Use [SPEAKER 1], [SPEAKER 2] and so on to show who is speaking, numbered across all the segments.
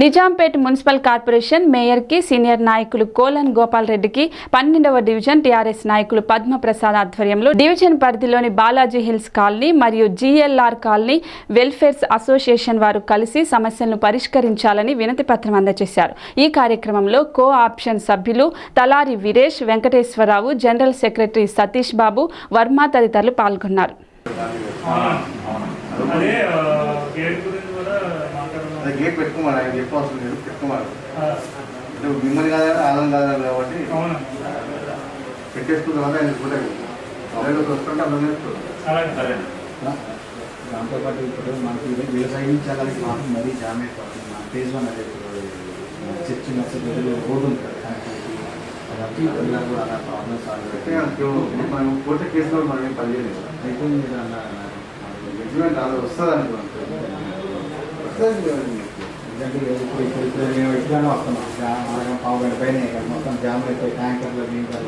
[SPEAKER 1] Nizampet municipal corporation మేయర్కి senior నాయకులు కోలన్ గోపాల్ రెడ్డికి పన్నెండవ డివిజన్ టీఆర్ఎస్ నాయకులు పద్మప్రసాద్ ఆధ్వర్యంలో డివిజన్ పరిధిలోని బాలాజీ హిల్స్ కాలనీ మరియు జీఎల్ఆర్ కాలనీ వెల్ఫేర్స్ అసోసియేషన్ వారు కలిసి సమస్యలను పరిష్కరించాలని వినతి పత్రం అందజేశారు. ఈ కార్యక్రమంలో కో ఆప్షన్ సభ్యులు తలారి వీరేష్ వెంకటేశ్వరరావు జనరల్ సెక్రటరీ సతీష్ బాబు వర్మ తదితరులు పాల్గొన్నారు.
[SPEAKER 2] అదే గేట్
[SPEAKER 3] పెట్టుకోమని ఆయన చెప్పవలసిన లేదు పెట్టుకోమని. అంటే మిమ్మల్ని కాదని ఆనందం కాదని కాబట్టి
[SPEAKER 2] అవును.
[SPEAKER 3] పెట్టేసుకున్న తర్వాత ఆయన కూడా అలాగే వస్తుంటే అలా నేర్చుకోవాలి
[SPEAKER 2] అలాగే. సరే.
[SPEAKER 4] దాంతోపాటు ఇప్పుడు మనకి ఇది వ్యవసాయించాలని మాకు మరీ జామ్ అయిపోతుంది మన ఫేజ్ వన్ అదే చర్చి నర్సరీ రోడ్డు ఉంది కూడా అలా ప్రాబ్లమ్స్
[SPEAKER 3] అంటే మనం కోర్టు కేసులో మనం ఏం పని చేయలేదు
[SPEAKER 4] అయితే మీరు అన్న
[SPEAKER 3] జడ్జిమెంట్ అది వస్తుంది అనుకోండి.
[SPEAKER 4] ఇప్పుడు ఇప్పుడు మేము వస్తున్నాం పావు గంట పైన మొత్తం జామ్ అయిపోయి నీళ్ళు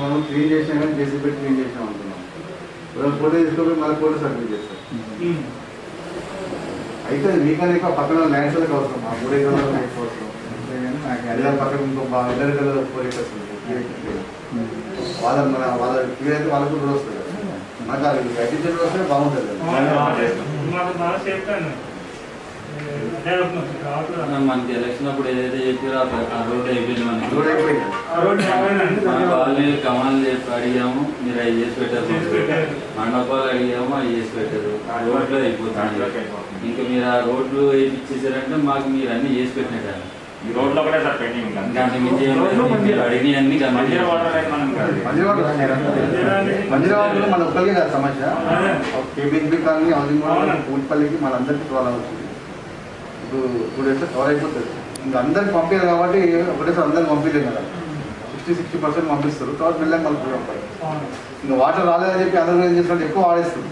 [SPEAKER 3] మనం క్లీన్ చేసినా కానీ చేసి పెట్టి క్లీన్ చేసినాం అనుకున్నాం ఇప్పుడు ఫోటో మళ్ళీ ఫోటో సబ్మిట్ చేస్తాం అయితే మీకన్నా ఎక్కువ పక్కన ల్యాండ్స్ అవసరం ఆ మూడు ఎకరాల అవసరం
[SPEAKER 4] నాకు
[SPEAKER 3] పక్కన ఇంకో ఇద్దరు ఫోర్ ఎకర్స్ వాళ్ళ మన వాళ్ళ క్లియర్ అయితే వాళ్ళకు కూడా వస్తుంది కదా. మనకు అది అడ్మిషన్ వస్తే బాగుంటుంది
[SPEAKER 5] మనకి ఎలక్షన్ అప్పుడు ఏదైతే చెప్పారో ఆ- ఆ రోడ్ అయిపోయింది మనకి.
[SPEAKER 3] కూడా అయిపోయింది.
[SPEAKER 2] రోడ్డు
[SPEAKER 5] మన కాలనీ అడిగాము మీరు అవి చేసి పెట్టారు. మండపాలు అడిగాము అవి చేసి పెట్టారు. ఆ రోడ్లు అయిపోతుంది. ఇంకా మీరు ఆ రోడ్లు వేయించేసారంటే మాకు మీరు అన్ని చేసి పెట్టినట్టు
[SPEAKER 6] ఈ రోడ్లో సార్ పెండింగ్
[SPEAKER 5] అన్ని
[SPEAKER 6] మనం
[SPEAKER 3] ఒక్కరికే కాదు సమస్య. కేబీఎన్బి కాలనీ హౌసింగ్. పూడిపల్లికి మనందరికీ ప్రాబ్లం అవుతుంది ఇప్పుడు టూ డేస్ కవర్ అయిపోతుంది? ఇంకా అందరికి పంపించాలి కాబట్టి ఒకటేసారి అందరికి పంపించలేం కదా. సిక్స్టీ సిక్స్టీ పర్సెంట్ పంపిస్తారు. తర్వాత వెళ్ళాక మళ్ళీ పంపాలి. ఇంకా వాటర్ రాలేదని చెప్పి అందరూ ఏం చేస్తున్నారు ఎక్కువ వాడేస్తారు.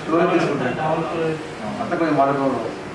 [SPEAKER 3] స్టోరేజ్ తీసుకుంటారు. అంతా కొంచెం వాటర్ ప్రాబ్లం